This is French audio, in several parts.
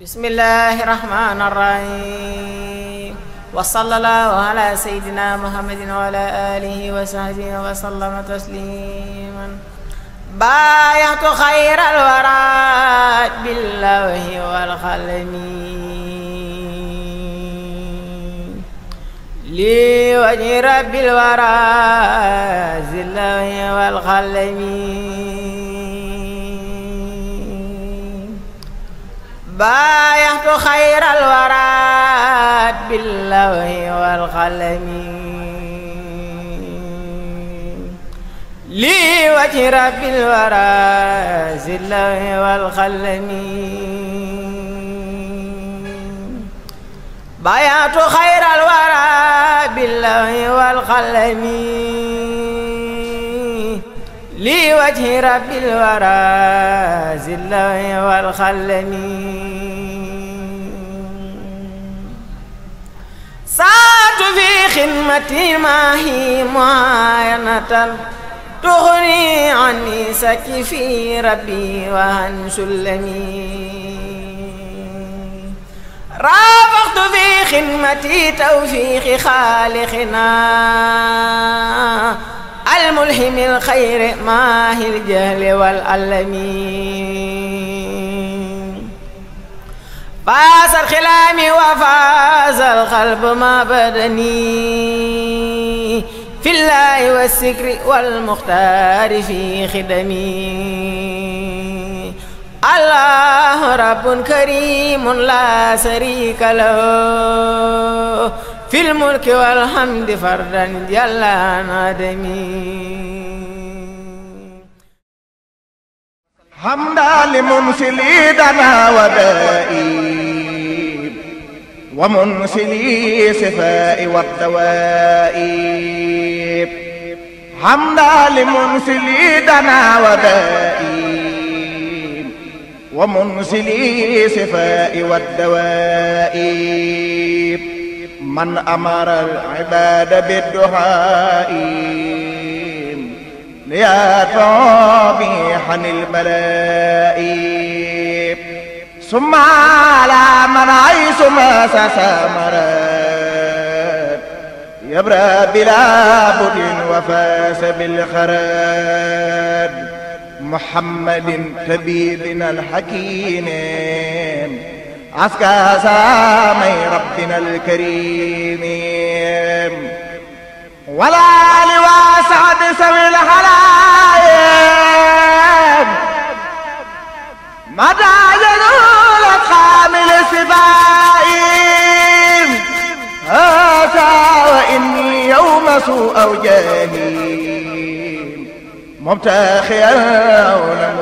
بسم الله الرحمن الرحيم وصلى الله على سيدنا محمد وعلى آله وصحبه وسلم تسليما بايعت خير الورى بالله والخلم لي وجه رب الورى بالله والخلم بايعت خير الورى باللوح والقلم. لي وجه رب الورى اللوح والقلم. بايعت خير الورى باللوح والقلم. لي وجه رب الورى ذي اللوح والخلم في خدمتي ما هي معاينة تغني عني سكي في ربي وعن سلمي رافقت في خدمتي توفيق خالقنا. الملهم الخير ماهي الجهل والألم. فاز الخلام وفاز القلب ما بدني في الله والسكر والمختار في خدمي. الله رب كريم لا شريك له. في الملك والحمد فردا جل عن حمدا لمنسلي دنا ودائي. ومنسلي صفاء والدواء حمدا لمنسلي دنا ودائي. ومنسلي صفاء والدواء من أمر العباد بالدعاء. به عن البلاء ثم على من عيس ما سامرت يبرى بلا بد وفاس بالخراد محمد طبيبنا الحكيم. عسكى سامي ربنا الكريم. ولا لواسعد أو جاهيم مبتخيا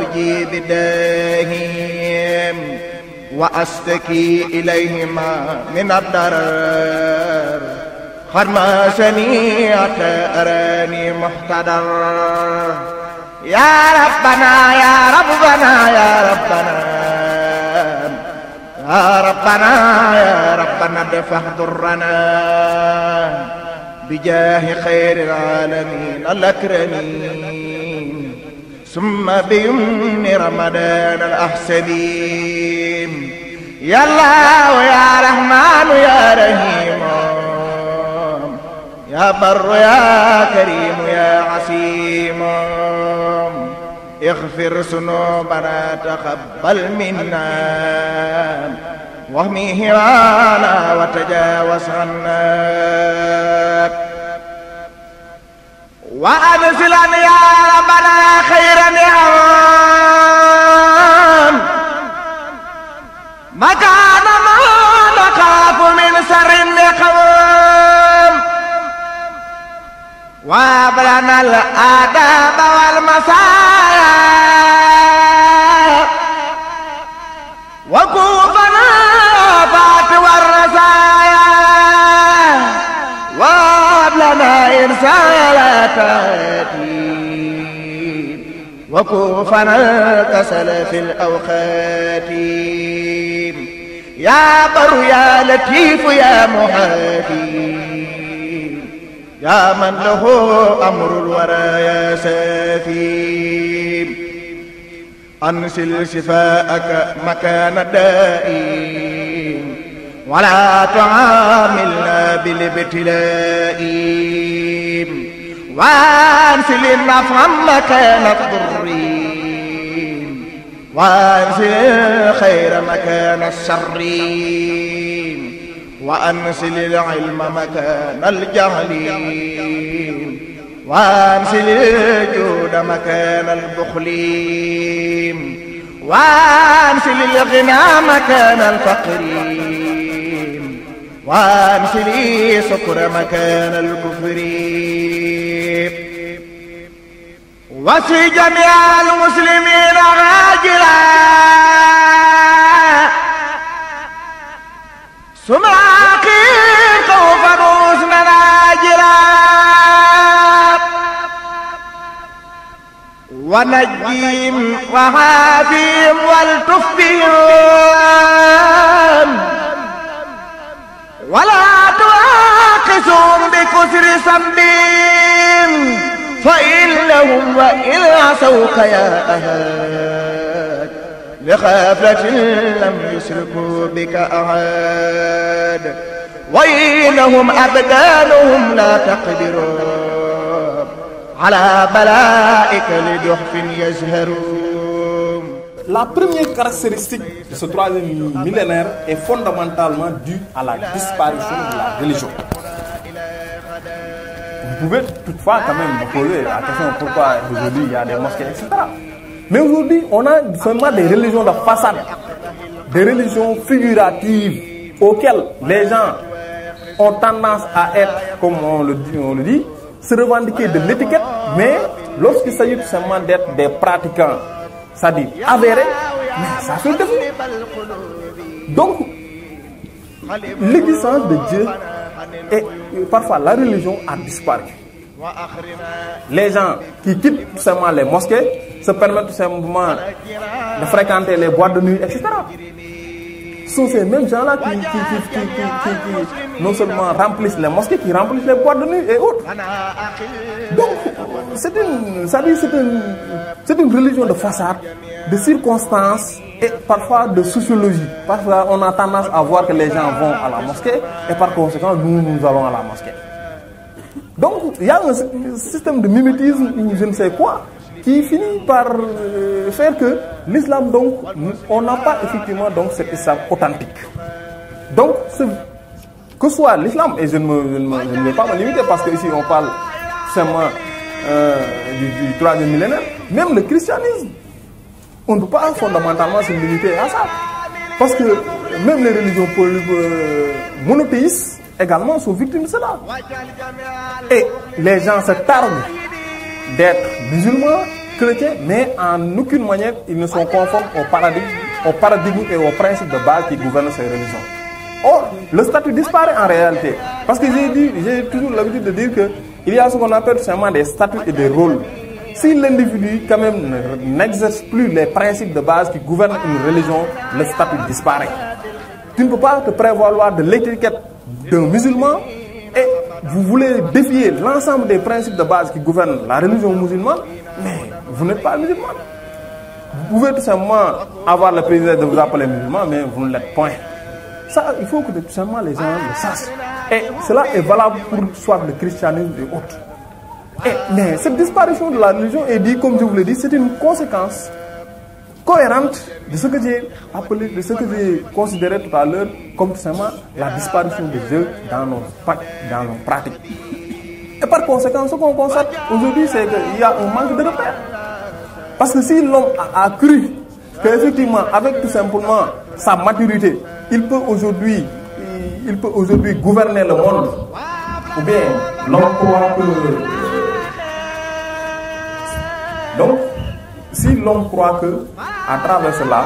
مجيب داهيم. وأستكي إليهما من الضرر خرما سنيعة أراني محتضر يا ربنا يا ربنا يا ربنا. يا ربنا يا ربنا ادفع ضرنا بجاه خير العالمين الأكرمين. ثم بيمن رمضان الأحسبين يا الله يا رحمن يا رحيم. يا بر يا كريم يا عسيم. اغفر ذنوبنا تقبل منا. واهمي هوانا وتجاوز عنا. وأنزلا يا ربنا خير نعم مكان ما نخاف من سر النقم وابلنا الآداب والمسايا وكوفنا وابلنا إرسالات وكوفنا الكسل في الأوقات يا بر يا لطيف يا محاتي يا من له أمر الورى يا سافي أنزل شفاءك مكان دائم ولا تعاملنا بالابتلاء وأنزل النفع مكان الضر وأنزل الخير مكان الشر وأنزل العلم مكان الجهل وأنزل الجود مكان البخل وأنزل الغنى مكان الفقر وانزل سكر مكان الكفر. وفي جميع المسلمين غاجلا. سماقي خوفا حسنا عاجلا ونجيم وعافيم والتف بهم ولا تواقسهم بكسر سنبهم فإنهم وإن عصوك يا أهد لخافة لم يشركوا بك أحد وإنهم أبدانهم لا تقدرون على بلائك لجحف يزهرون La première caractéristique de ce troisième millénaire est fondamentalement due à la disparition de la religion. Vous pouvez toutefois quand même me poser la question pourquoi aujourd'hui il y a des mosquées, etc. Mais aujourd'hui, on a seulement des religions de façade, des religions figuratives auxquelles les gens ont tendance à être, comme on le dit, on le dit se revendiquer de l'étiquette, mais lorsqu'il s'agit tout simplement d'être des pratiquants, c'est-à-dire avérés, mais ça. Donc, l'existence de Dieu et parfois la religion a disparu. Les gens qui quittent tout simplement les mosquées se permettent tout simplement de fréquenter les boîtes de nuit, etc. Sont ces mêmes gens-là qui, qui, qui, qui, non seulement remplissent les mosquées, qui remplissent les boîtes de nuit et autres. Donc, c'est une, une, une religion de façade, de circonstances et parfois de sociologie. Parfois, on a tendance à voir que les gens vont à la mosquée et par conséquent, nous, nous allons à la mosquée. Donc, il y a un système de mimétisme ou je ne sais quoi qui finit par euh, faire que l'islam, donc, on n'a pas effectivement donc cet islam authentique. Donc, ce, que soit l'islam, et je ne, me, je, ne vais pas me limiter parce qu'ici on parle seulement euh, du, du troisième millénaire, même le christianisme, on ne peut pas fondamentalement se limiter à ça. Parce que même les religions euh, monothéistes également sont victimes de cela. Et les gens se tardent d'être musulmans, chrétiens, mais en aucune manière ils ne sont conformes au paradigme, et aux principes de base qui gouvernent ces religions. Or, le statut disparaît en réalité. Parce que j'ai toujours l'habitude de dire qu'il y a ce qu'on appelle seulement des statuts et des rôles. Si l'individu quand même n'exerce plus les principes de base qui gouvernent une religion, le statut disparaît. Tu ne peux pas te prévaloir de l'étiquette d'un musulman et vous voulez défier l'ensemble des principes de base qui gouvernent la religion musulmane, mais vous n'êtes pas musulman. Vous pouvez tout simplement avoir le plaisir de vous appeler musulman, mais vous ne l'êtes point. Ça, il faut que tout simplement les gens le sachent. Et cela est valable pour soit le christianisme et autres. Mais cette disparition de la religion est dit, comme je vous l'ai dit, c'est une conséquence cohérente de ce que j'ai appelé, de ce que j'ai considéré tout à l'heure comme tout simplement la disparition de Dieu dans nos, dans nos pratiques. Et par conséquent, ce qu'on constate aujourd'hui, c'est qu'il y a un manque de repères. Parce que si l'homme a, a, cru qu'effectivement, avec tout simplement sa maturité, il peut aujourd'hui il peut aujourd'hui gouverner le monde, ou bien l'homme croit que... Donc, si l'homme croit que à travers cela,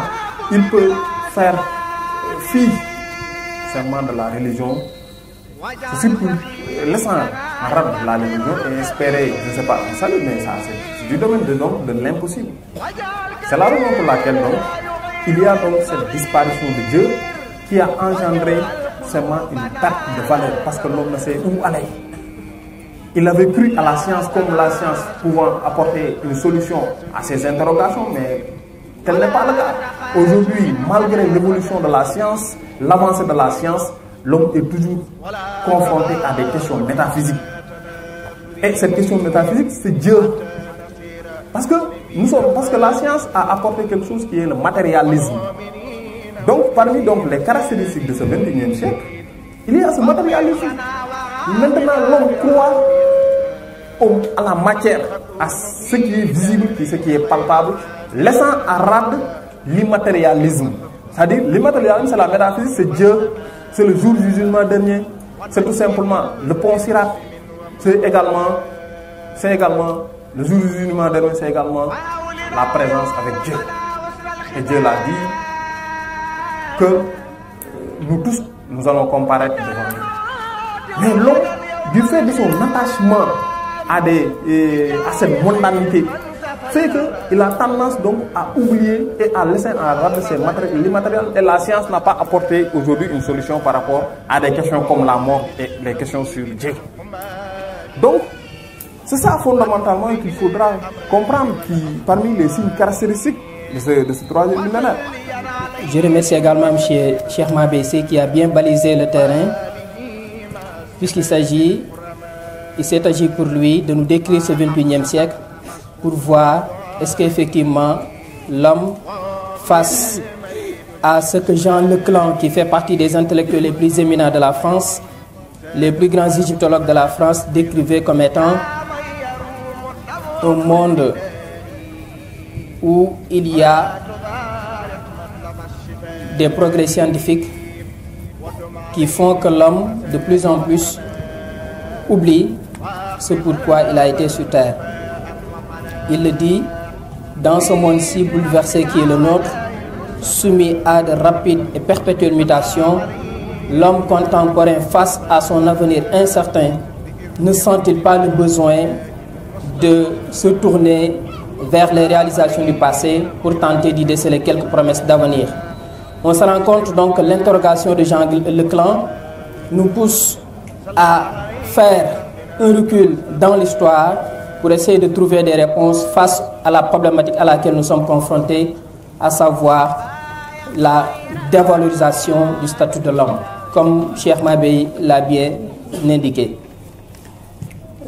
il peut faire fi seulement de la religion, c'est surtout laissant en rade la religion et espérer, je ne sais pas, un salut, mais ça c'est du domaine de, donc, de l'impossible. C'est la raison pour laquelle donc, il y a donc cette disparition de Dieu qui a engendré seulement une perte de valeur parce que l'homme ne sait où aller. Il avait cru à la science comme la science pouvant apporter une solution à ses interrogations, mais tel n'est pas le cas. Aujourd'hui, malgré l'évolution de la science, l'avancée de la science, l'homme est toujours confronté à des questions métaphysiques. Et cette question métaphysique, c'est Dieu. Parce que, nous sommes, parce que la science a apporté quelque chose qui est le matérialisme. Donc, parmi donc, les caractéristiques de ce 21e siècle, il y a ce matérialisme. Maintenant, l'homme croit à la matière, à ce qui est visible, ce qui est palpable, laissant à rade l'immatérialisme. C'est-à-dire, l'immatérialisme, c'est la métaphysique, c'est Dieu, c'est le jour du jugement dernier, c'est tout simplement le pont Sirat, c'est également, c'est également, le jour du jugement dernier, c'est également la présence avec Dieu. Et Dieu l'a dit que nous tous, nous allons comparaître devant lui. Mais l'homme, du fait de son attachement à, des, eh, à cette mondanité, fait qu'il a tendance donc à oublier et à laisser en rade ces matériels, l'immatériel. Et la science n'a pas apporté aujourd'hui une solution par rapport à des questions comme la mort et les questions sur Dieu. Donc, c'est ça fondamentalement qu'il faudra comprendre qui, parmi les signes caractéristiques de ce, de ce troisième millénaire. Je remercie également M. Cheikh Mabessé qui a bien balisé le terrain, puisqu'il s'agit, il s'est agi pour lui de nous décrire ce 21e siècle pour voir est-ce qu'effectivement l'homme, face à ce que Jean Leclan, qui fait partie des intellectuels les plus éminents de la France, les plus grands égyptologues de la France, décrivait comme étant un monde où il y a des progrès scientifiques qui font que l'homme de plus en plus oublie ce pourquoi il a été sur terre. Il le dit, dans ce monde si bouleversé qui est le nôtre, soumis à de rapides et perpétuelles mutations, l'homme contemporain face à son avenir incertain ne sent-il pas le besoin de se tourner vers les réalisations du passé pour tenter d'y déceler quelques promesses d'avenir? On se rend compte donc que l'interrogation de Jean Leclan nous pousse à faire un recul dans l'histoire pour essayer de trouver des réponses face à la problématique à laquelle nous sommes confrontés, à savoir la dévalorisation du statut de l'homme, comme Cheikh Mabey l'a bien indiqué.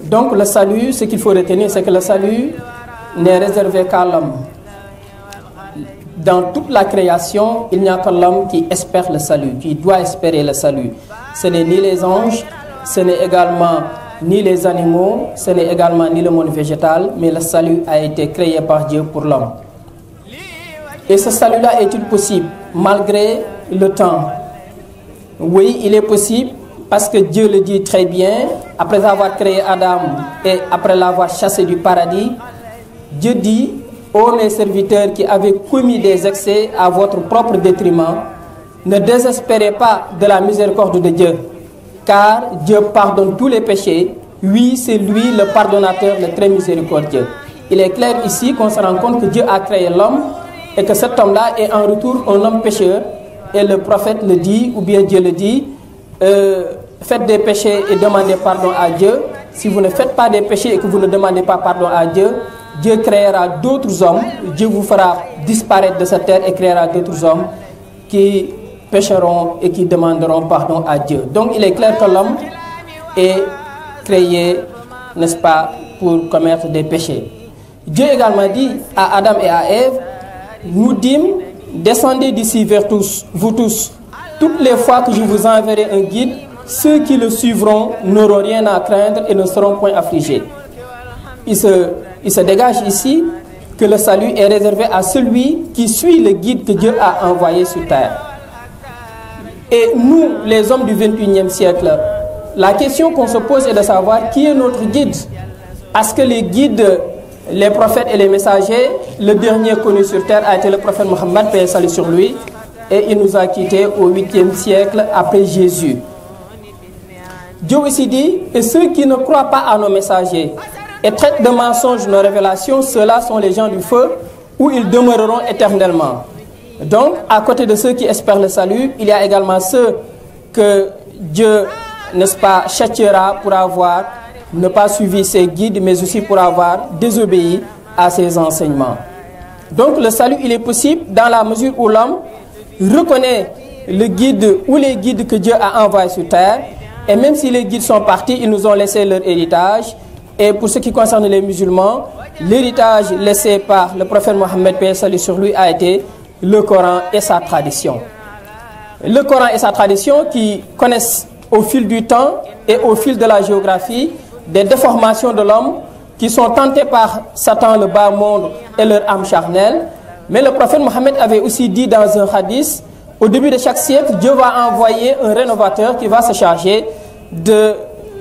Donc le salut, ce qu'il faut retenir, c'est que le salut n'est réservé qu'à l'homme. Dans toute la création, il n'y a que l'homme qui espère le salut, qui doit espérer le salut. Ce n'est ni les anges, ce n'est également ni les animaux, ce n'est également ni le monde végétal, mais le salut a été créé par Dieu pour l'homme. Et ce salut-là est-il possible malgré le temps Oui, il est possible parce que Dieu le dit très bien, après avoir créé Adam et après l'avoir chassé du paradis, Dieu dit, ô mes serviteurs qui avez commis des excès à votre propre détriment, ne désespérez pas de la miséricorde de Dieu, car Dieu pardonne tous les péchés. Oui, c'est lui le pardonnateur, le très miséricordieux. Il est clair ici qu'on se rend compte que Dieu a créé l'homme et que cet homme-là est en retour un homme pécheur. Et le prophète le dit, ou bien Dieu le dit, euh, faites des péchés et demandez pardon à Dieu. Si vous ne faites pas des péchés et que vous ne demandez pas pardon à Dieu, Dieu créera d'autres hommes, Dieu vous fera disparaître de cette terre et créera d'autres hommes qui pécheront et qui demanderont pardon à Dieu. Donc il est clair que l'homme est créé, n'est-ce pas, pour commettre des péchés. Dieu également dit à Adam et à Ève, nous dîmes, descendez d'ici vers tous, vous tous. Toutes les fois que je vous enverrai un guide, ceux qui le suivront n'auront rien à craindre et ne seront point affligés. Il se, il se dégage ici que le salut est réservé à celui qui suit le guide que Dieu a envoyé sur terre. Et nous, les hommes du 21e siècle, la question qu'on se pose est de savoir qui est notre guide. Parce que les guides, les prophètes et les messagers, le dernier connu sur terre a été le prophète Mohammed, paix salut sur lui, et il nous a quittés au 8e siècle après Jésus. Dieu aussi dit, et ceux qui ne croient pas à nos messagers et traitent de mensonges nos révélations, ceux-là sont les gens du feu où ils demeureront éternellement. Donc, à côté de ceux qui espèrent le salut, il y a également ceux que Dieu, n'est-ce pas, châtiera pour avoir ne pas suivi ses guides, mais aussi pour avoir désobéi à ses enseignements. Donc le salut, il est possible dans la mesure où l'homme reconnaît le guide ou les guides que Dieu a envoyés sur terre. Et même si les guides sont partis, ils nous ont laissé leur héritage. Et pour ce qui concerne les musulmans, l'héritage laissé par le prophète Mohammed salut sur lui a été le Coran et sa tradition. Le Coran et sa tradition qui connaissent au fil du temps et au fil de la géographie des déformations de l'homme qui sont tentées par Satan, le bas monde et leur âme charnelle. Mais le prophète Mohammed avait aussi dit dans un hadith, au début de chaque siècle, Dieu va envoyer un rénovateur qui va se charger de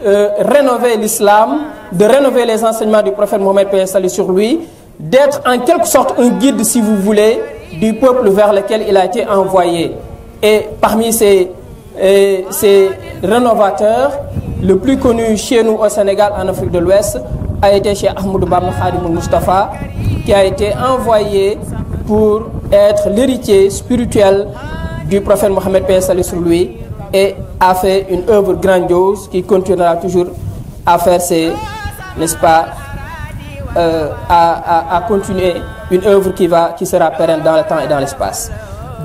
euh, rénover l'islam, de rénover les enseignements du prophète Mohammed sur lui, d'être en quelque sorte un guide, si vous voulez, du peuple vers lequel il a été envoyé. Et parmi ces, ces rénovateurs, le plus connu chez nous au Sénégal, en Afrique de l'Ouest, a été chez Ahmoud Bamba Khadim Mustafa, qui a été envoyé pour être l'héritier spirituel du prophète Mohammed salut sur lui et a fait une œuvre grandiose qui continuera toujours à faire ses, n'est-ce pas, euh, à, à, continuer une œuvre qui, va, qui sera pérenne dans le temps et dans l'espace.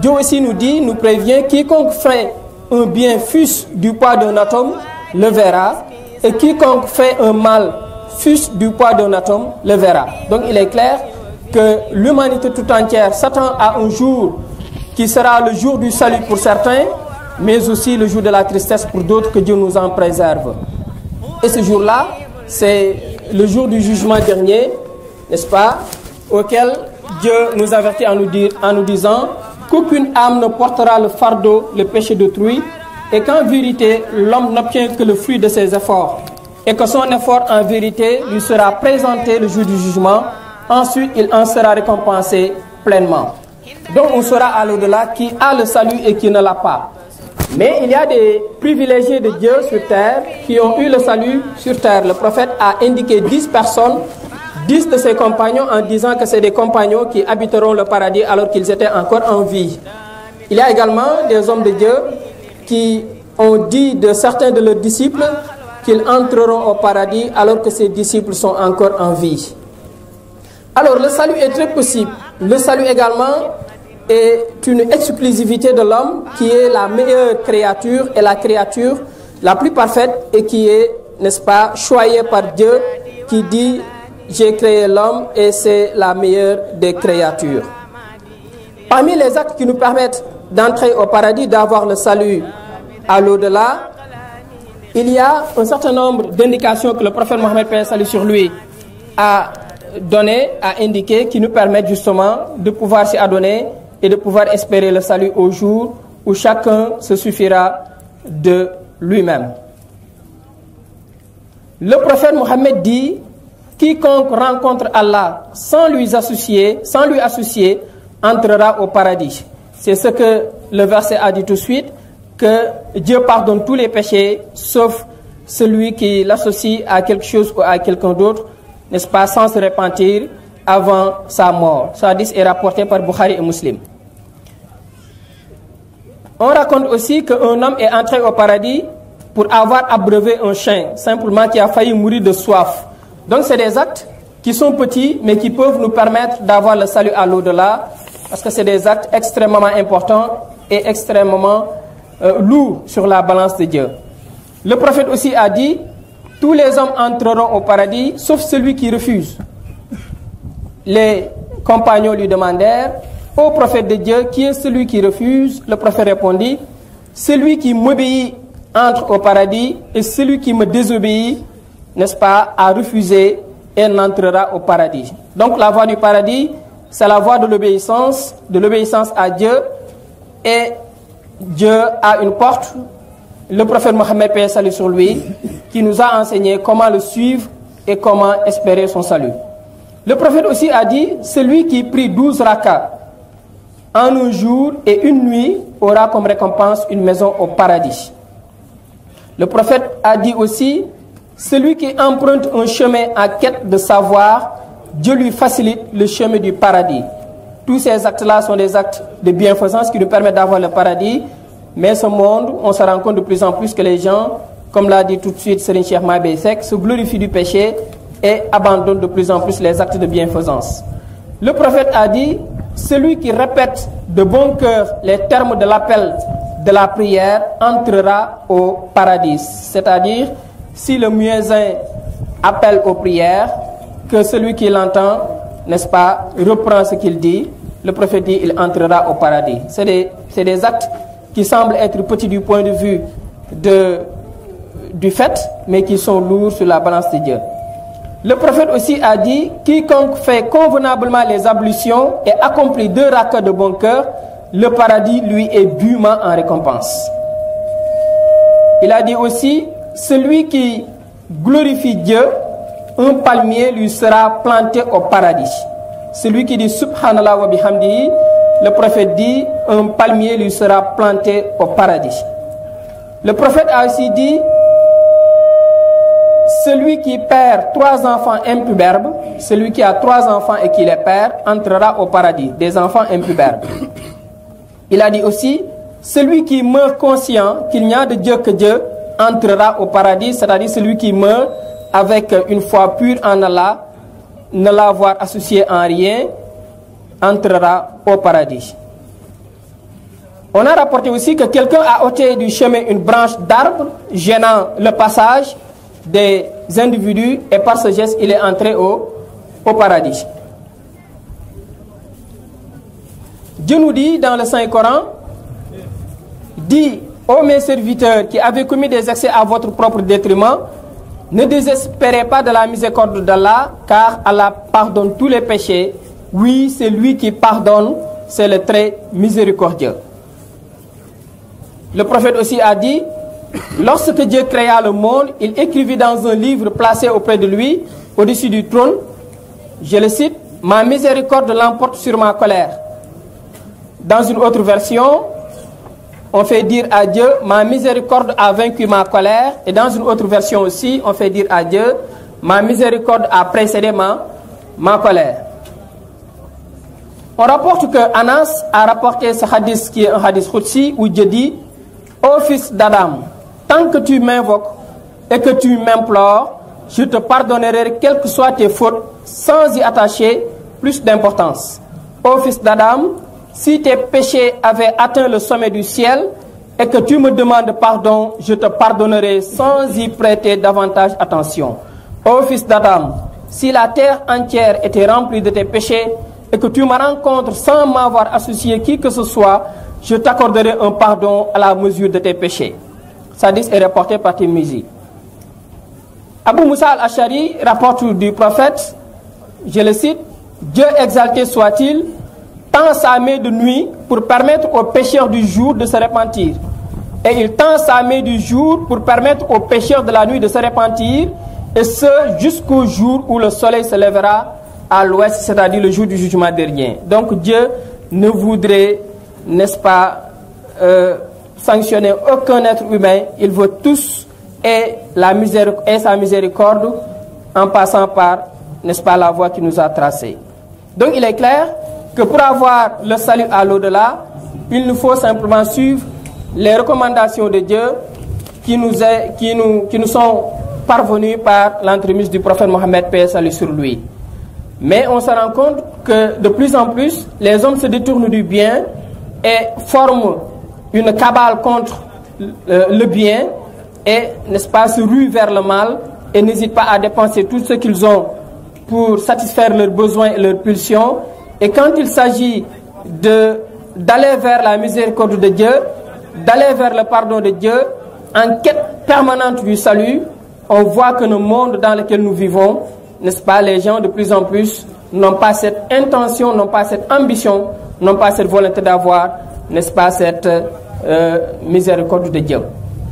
Dieu aussi nous dit, nous prévient, quiconque fait un bien fût du poids d'un atome, le verra, et quiconque fait un mal fût du poids d'un atome, le verra. Donc il est clair que l'humanité tout entière s'attend à un jour qui sera le jour du salut pour certains, mais aussi le jour de la tristesse pour d'autres, que Dieu nous en préserve. Et ce jour-là, c'est le jour du jugement dernier, n'est-ce pas, auquel Dieu nous avertit en nous, disant qu'aucune âme ne portera le fardeau, le péché d'autrui, et qu'en vérité, l'homme n'obtient que le fruit de ses efforts, et que son effort en vérité lui sera présenté le jour du jugement, ensuite il en sera récompensé pleinement. Donc on saura à l'au-delà qui a le salut et qui ne l'a pas. Mais il y a des privilégiés de Dieu sur terre qui ont eu le salut sur terre. Le prophète a indiqué 10 personnes, 10 de ses compagnons en disant que c'est des compagnons qui habiteront le paradis alors qu'ils étaient encore en vie. Il y a également des hommes de Dieu qui ont dit de certains de leurs disciples qu'ils entreront au paradis alors que ces disciples sont encore en vie. Alors le salut est très possible. Le salut également est une exclusivité de l'homme qui est la meilleure créature et la créature la plus parfaite et qui est, n'est-ce pas, choyée par Dieu qui dit j'ai créé l'homme et c'est la meilleure des créatures. Parmi les actes qui nous permettent d'entrer au paradis, d'avoir le salut à l'au-delà, il y a un certain nombre d'indications que le prophète Mohammed salut sur lui a donné, a indiqué, qui nous permettent justement de pouvoir s'y adonner et de pouvoir espérer le salut au jour où chacun se suffira de lui-même. Le prophète Mohammed dit quiconque rencontre Allah sans lui associer, sans lui associer, entrera au paradis. C'est ce que le verset a dit tout de suite que Dieu pardonne tous les péchés sauf celui qui l'associe à quelque chose ou à quelqu'un d'autre, n'est-ce pas, sans se repentir avant sa mort. Ce hadith est rapporté par Bukhari et Muslim. On raconte aussi qu'un homme est entré au paradis pour avoir abreuvé un chien, simplement qui a failli mourir de soif. Donc c'est des actes qui sont petits, mais qui peuvent nous permettre d'avoir le salut à l'au-delà, parce que c'est des actes extrêmement importants et extrêmement euh, lourds sur la balance de Dieu. Le prophète aussi a dit, tous les hommes entreront au paradis, sauf celui qui refuse. Les compagnons lui demandèrent, Ô prophète de Dieu, qui est celui qui refuse Le prophète répondit, celui qui m'obéit entre au paradis et celui qui me désobéit, n'est-ce pas, a refusé et n'entrera au paradis. Donc la voie du paradis, c'est la voie de l'obéissance, de l'obéissance à Dieu. Et Dieu a une porte, le prophète Mohammed paix salut sur lui, qui nous a enseigné comment le suivre et comment espérer son salut. Le prophète aussi a dit, celui qui prie 12 rakats en un jour et une nuit aura comme récompense une maison au paradis. Le prophète a dit aussi, celui qui emprunte un chemin en quête de savoir, Dieu lui facilite le chemin du paradis. Tous ces actes-là sont des actes de bienfaisance qui nous permettent d'avoir le paradis. Mais ce monde, on se rend compte de plus en plus que les gens, comme l'a dit tout de suite Serine Cheikh Mabesek, se glorifient du péché et abandonnent de plus en plus les actes de bienfaisance. Le prophète a dit, celui qui répète de bon cœur les termes de l'appel de la prière entrera au paradis. C'est-à-dire, si le muezzin appelle aux prières, que celui qui l'entend, n'est-ce pas, reprend ce qu'il dit, le prophète dit, il entrera au paradis. C'est des, des, actes qui semblent être petits du point de vue du fait, mais qui sont lourds sur la balance de Dieu. Le prophète aussi a dit, quiconque fait convenablement les ablutions et accomplit deux rakas de bon cœur, le paradis lui est dûment en récompense. Il a dit aussi, celui qui glorifie Dieu, un palmier lui sera planté au paradis. Celui qui dit Subhanallah wa bihamdihi, le prophète dit, un palmier lui sera planté au paradis. Le prophète a aussi dit, celui qui perd trois enfants impuberbes, celui qui a trois enfants et qui les perd, entrera au paradis, des enfants impuberbes. Il a dit aussi, celui qui meurt conscient qu'il n'y a de Dieu que Dieu, entrera au paradis, c'est-à-dire celui qui meurt avec une foi pure en Allah, ne l'avoir associé en rien, entrera au paradis. On a rapporté aussi que quelqu'un a ôté du chemin une branche d'arbre gênant le passage des individus et par ce geste il est entré au, au paradis. Dieu nous dit dans le Saint-Coran, dit Ô mes serviteurs qui avez commis des excès à votre propre détriment, ne désespérez pas de la miséricorde d'Allah, car Allah pardonne tous les péchés. Oui, c'est lui qui pardonne, c'est le très miséricordieux. Le prophète aussi a dit, lorsque Dieu créa le monde, il écrivit dans un livre placé auprès de lui, au-dessus du trône, je le cite, Ma miséricorde l'emporte sur ma colère. Dans une autre version, on fait dire à Dieu, ma miséricorde a vaincu ma colère. Et dans une autre version aussi, on fait dire à Dieu, ma miséricorde a précédé ma, colère. On rapporte que Anas a rapporté ce hadith qui est un hadith khutsi où Dieu dit, Ô fils d'Adam, tant que tu m'invoques et que tu m'implores, je te pardonnerai quelles que soient tes fautes sans y attacher plus d'importance. Ô fils d'Adam, si tes péchés avaient atteint le sommet du ciel et que tu me demandes pardon, je te pardonnerai sans y prêter davantage attention. Ô fils d'Adam, si la terre entière était remplie de tes péchés et que tu me rencontres sans m'avoir associé qui que ce soit, je t'accorderai un pardon à la mesure de tes péchés. Sadis est rapporté par Timizi. Abu Musa al-Ashari rapporte du prophète, je le cite, Dieu exalté soit-il, tend sa main de nuit pour permettre aux pécheurs du jour de se repentir. Et il tend sa main du jour pour permettre aux pécheurs de la nuit de se repentir, et ce jusqu'au jour où le soleil se lèvera à l'ouest, c'est-à-dire le jour du jugement dernier. Donc Dieu ne voudrait, n'est-ce pas, euh, sanctionner aucun être humain, il veut tous et, la et sa miséricorde en passant par, n'est-ce pas, la voie qui nous a tracée. Donc il est clair que pour avoir le salut à l'au-delà, il nous faut simplement suivre les recommandations de Dieu qui nous, est, qui nous, qui nous sont parvenues par l'entremise du prophète Mohammed, paix salut sur lui. Mais on se rend compte que de plus en plus, les hommes se détournent du bien et forment une cabale contre le bien et, n'est-ce pas, se ruent vers le mal et n'hésitent pas à dépenser tout ce qu'ils ont pour satisfaire leurs besoins et leurs pulsions. Et quand il s'agit d'aller vers la miséricorde de Dieu, d'aller vers le pardon de Dieu, en quête permanente du salut, on voit que le monde dans lequel nous vivons, n'est-ce pas, les gens de plus en plus n'ont pas cette intention, n'ont pas cette ambition, n'ont pas cette volonté d'avoir, n'est-ce pas, cette euh, miséricorde de Dieu.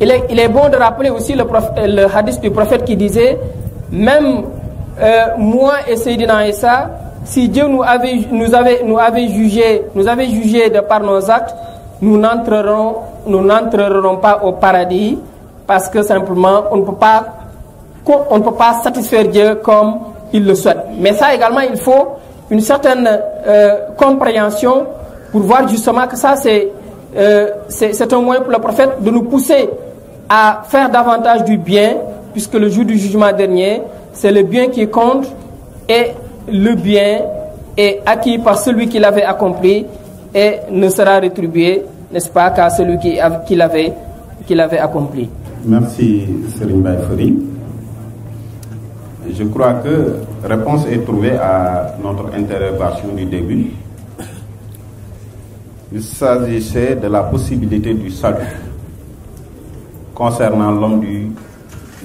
Il est, bon de rappeler aussi le, le, hadith du prophète qui disait, même euh, moi et Sayyidina Issa, si Dieu nous avait, nous avait, nous avait jugé, nous avait jugé de par nos actes, nous n'entrerons, nous n'entrerons pas au paradis parce que simplement on ne peut pas, on ne peut pas satisfaire Dieu comme il le souhaite. Mais ça également, il faut une certaine euh, compréhension pour voir justement que ça c'est euh, c'est un moyen pour le prophète de nous pousser à faire davantage du bien, puisque le jour du jugement dernier, c'est le bien qui compte et le bien est acquis par celui qui l'avait accompli et ne sera rétribué, n'est-ce pas, qu'à celui qui, l'avait accompli. Merci, Serine Baïfori. Je crois que réponse est trouvée à notre interrogation du début. Il s'agissait de la possibilité du salut concernant l'homme du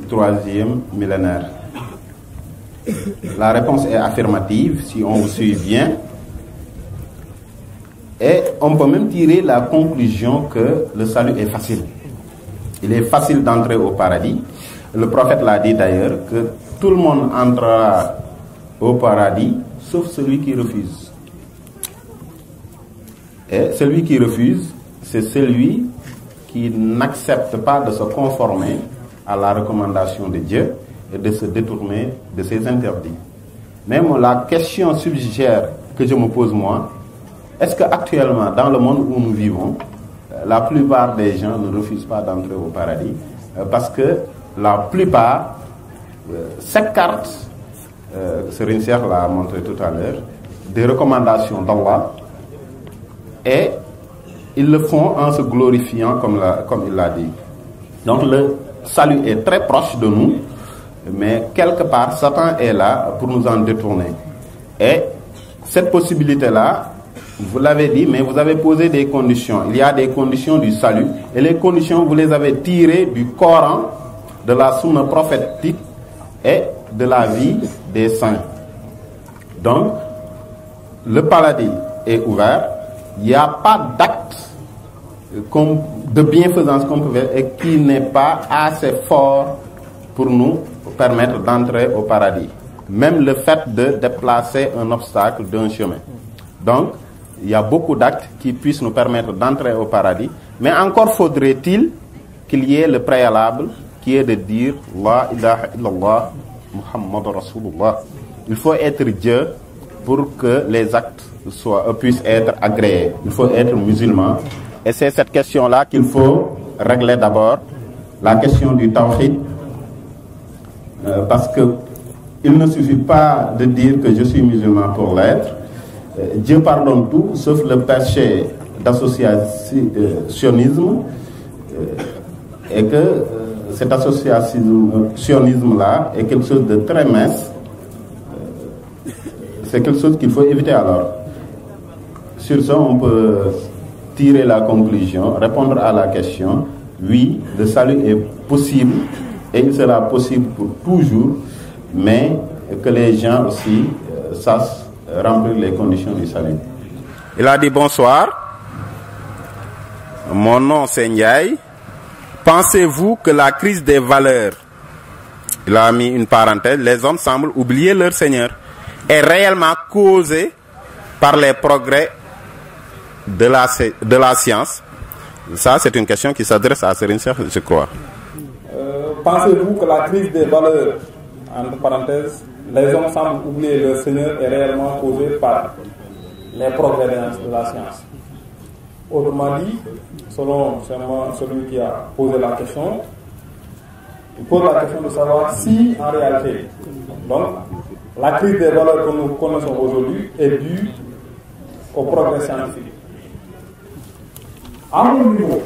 troisième millénaire. La réponse est affirmative si on vous suit bien. Et on peut même tirer la conclusion que le salut est facile. Il est facile d'entrer au paradis. Le prophète l'a dit d'ailleurs que tout le monde entrera au paradis sauf celui qui refuse. Et celui qui refuse, c'est celui qui n'accepte pas de se conformer à la recommandation de Dieu et de se détourner de ses interdits. Même la question subsidiaire que je me pose moi, est-ce qu'actuellement, dans le monde où nous vivons, la plupart des gens ne refusent pas d'entrer au paradis parce que la plupart s'écartent, euh, Serine l'a montré tout à l'heure, des recommandations d'Allah et ils le font en se glorifiant comme, il l'a dit. Donc le salut est très proche de nous, mais quelque part Satan est là pour nous en détourner. Et cette possibilité-là, vous l'avez dit, mais vous avez posé des conditions. Il y a des conditions du salut. Et les conditions, vous les avez tirées du Coran, de la sunna prophétique et de la vie des saints. Donc, le paradis est ouvert. Il n'y a pas d'acte de bienfaisance qu'on et qui n'est pas assez fort pour nous permettre d'entrer au paradis. Même le fait de déplacer un obstacle d'un chemin. Donc, il y a beaucoup d'actes qui puissent nous permettre d'entrer au paradis, mais encore faudrait-il qu'il y ait le préalable qui est de dire La ilaha illallah Muhammad Rasulullah. Il faut être Dieu pour que les actes soient, puissent être agréés. Il faut être musulman. Et c'est cette question-là qu'il faut régler d'abord. La question du tawhid. Euh, parce que il ne suffit pas de dire que je suis musulman pour l'être. Dieu pardonne tout, sauf le péché d'associationnisme, et que cet associationnisme-là est quelque chose de très mince. C'est quelque chose qu'il faut éviter alors. Sur ça, on peut tirer la conclusion, répondre à la question, oui, le salut est possible, et il sera possible pour toujours, mais que les gens aussi sachent remplir les conditions du salut. Il a dit bonsoir. Mon nom c'est. Pensez-vous que la crise des valeurs, il a mis une parenthèse, les hommes semblent oublier leur Seigneur, est réellement causée par les progrès de la, science Ça, c'est une question qui s'adresse à Serine je crois. Euh, Pensez-vous que la crise des valeurs, entre parenthèses, les hommes semblent oublier leur Seigneur est réellement causée par les progrès de la science? Autrement dit, selon celui qui a posé la question, il pose la question de savoir si, en réalité, donc, la crise des valeurs que nous connaissons aujourd'hui est due au progrès scientifique. À mon niveau,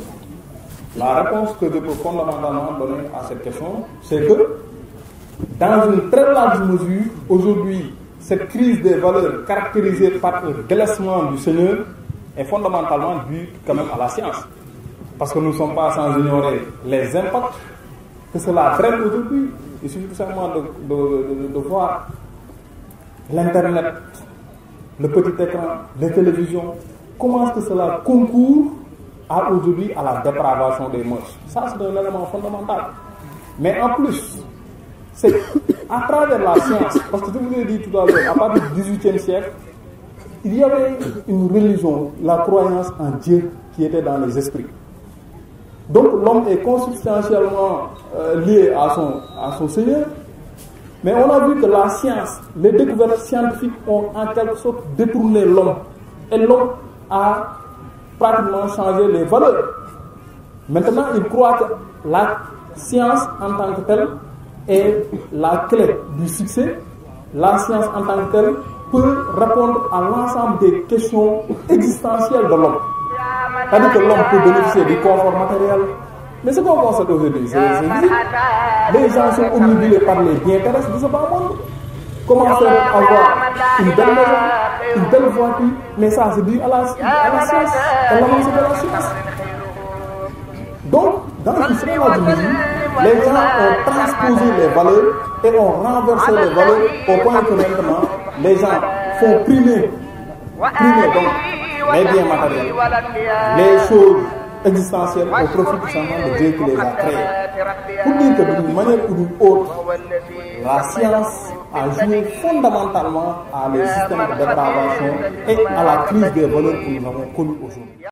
la réponse que je peux fondamentalement donner à cette question, c'est que dans une très large mesure, aujourd'hui, cette crise des valeurs caractérisée par le délaissement du Seigneur est fondamentalement due quand même à la science. Parce que nous ne sommes pas sans ignorer les impacts que cela traîne aujourd'hui. Il suffit simplement de, de voir l'Internet, le petit écran, les télévisions. Comment est-ce que cela concourt à aujourd'hui à la dépravation des mœurs Ça, c'est un élément fondamental. Mais en plus, c'est à travers la science, parce que je vous ai dit tout à l'heure, à partir du XVIIIe siècle, il y avait une religion, la croyance en Dieu qui était dans les esprits. Donc l'homme est consubstantiellement euh, lié à son, à son Seigneur, mais on a vu que la science, les découvertes scientifiques ont en quelque sorte détourné l'homme. Et l'homme a pratiquement changé les valeurs. Maintenant, il croit que la science en tant que telle est la clé du succès. La science en tant que telle peut répondre à l'ensemble des questions existentielles de l'homme. C'est-à-dire que l'homme peut bénéficier du confort matériel. Mais ce qu'on constate aujourd'hui, c'est. Les gens sont obnubilés par les biens terrestres de ce bas monde. Comment faire avoir une belle maison, une belle voiture, mais ça c'est dû à la, à la science, à de la science. Donc, dans système de mesure, les gens ont transposé les valeurs et ont renversé les valeurs au point que maintenant, les gens font primer, primer donc. Les biens matériels, les choses existentielles au profit tout simplement de Dieu qui les a créés. Pour dire que d'une manière ou d'une autre, la science a joué fondamentalement à les systèmes de et à la crise des valeurs que nous avons connues aujourd'hui.